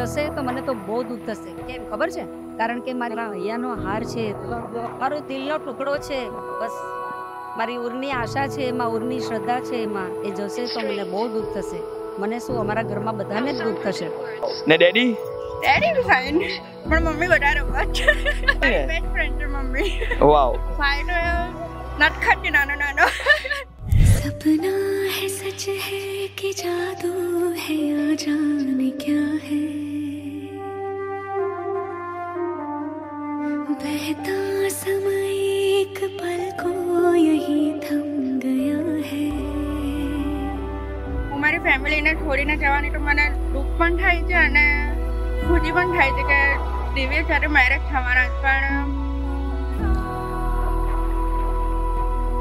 જશે તો મને તો બહુ દુઃખ કેમ? ખબર છે? કારણ કે મારા અહીંયાનો હાર છે મારો દિલનો ટુકડો છે. બસ. મારી ઉરની આશા છે એમાં ઉરની શ્રદ્ધા છે એમાં એ જશે તો મને બહુ દુઃખ થશે મને શું અમારા ઘરમાં બધાને જ દુઃખ થશે ને ડેડી ડેડી બી ફાઇન પણ મમ્મી વધારે વાત મારી બેસ્ટ ફ્રેન્ડ છે મમ્મી વાવ ફાઇન નટખટ નાનો નાનો सपना है सच है कि जादू है या जाने क्या है बहता समय મારી ફેમિલીને છોડીને જવાની તો મને દુઃખ પણ થાય છે અને ખુશી પણ થાય છે કે દિવ્ય સાથે મેરેજ થવાના પણ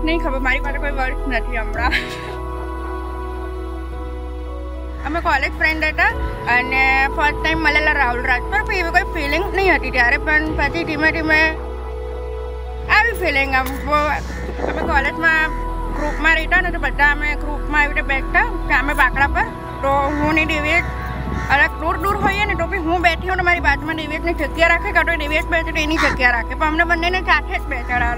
નહીં ખબર, મારી પાસે કોઈ વર્ક નથી હમણાં. અમે કોલેજ ફ્રેન્ડ હતા અને ફર્સ્ટ ટાઈમ મળેલા રાહુલ રાજ પણ એવી કોઈ ફિલિંગ નહીં હતી ત્યારે, પણ પછી ધીમે ધીમે આવી ફિલિંગ આમ. અમે કોલેજમાં ग्रुप में रही था तो बता अमे ग्रुप में आई बैठता क्या अमे बाकड़ा पर तो हूँ नहीं डेवियस अलग दूर दूर हो तो भी हूँ बैठी हूँ मेरी बाजू में डेवियस ने जगह रखे कटो डेवियस बैठे तो यही जगह रखे पर अमने बने ने साथ बैठा आ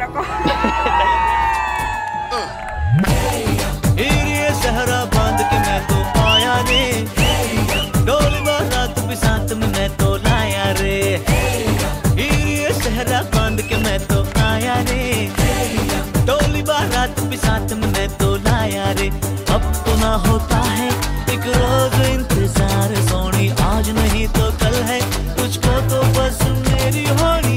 भी साथ में तो लाया रे। अब तो ना होता है। एक रोज इंतज़ार। सोनी, आज नहीं तो कल है। तुझको तो बस मेरी होनी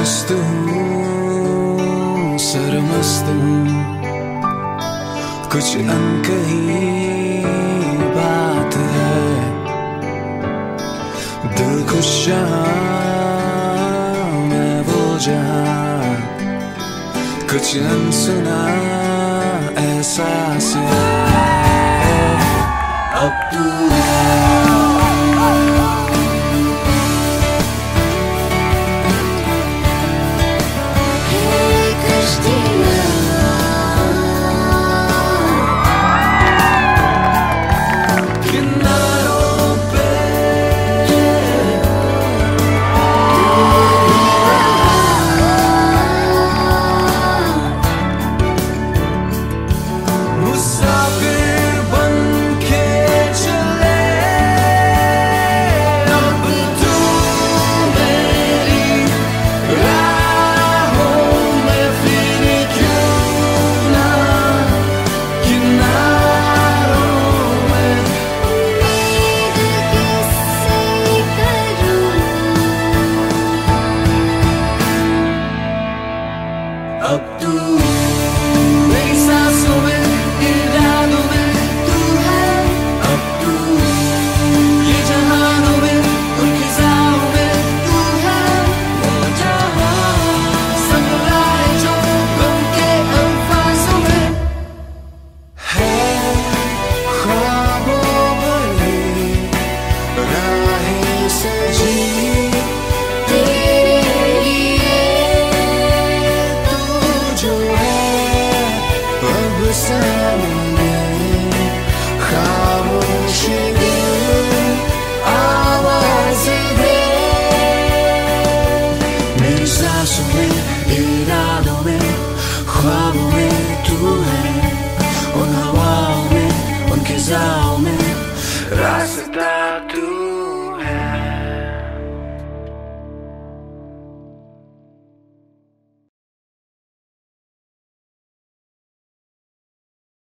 मस्त हूँ, सरमस्त हूँ। कुछ अनकही बात है। दिल खुश मैं वो जहाँ। कुछ अनसुना एहसास है। अब तू अब तू मेरी